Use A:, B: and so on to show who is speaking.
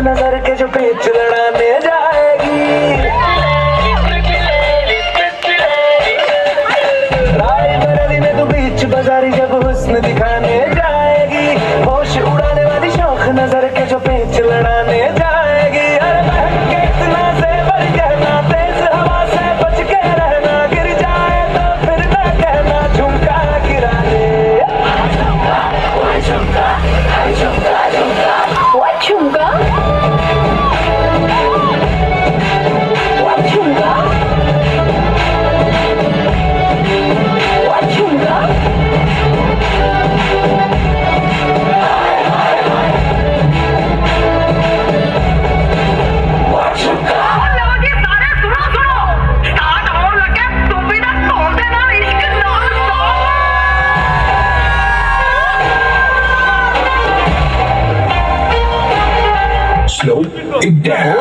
A: नज़र के जो पेच slow it down.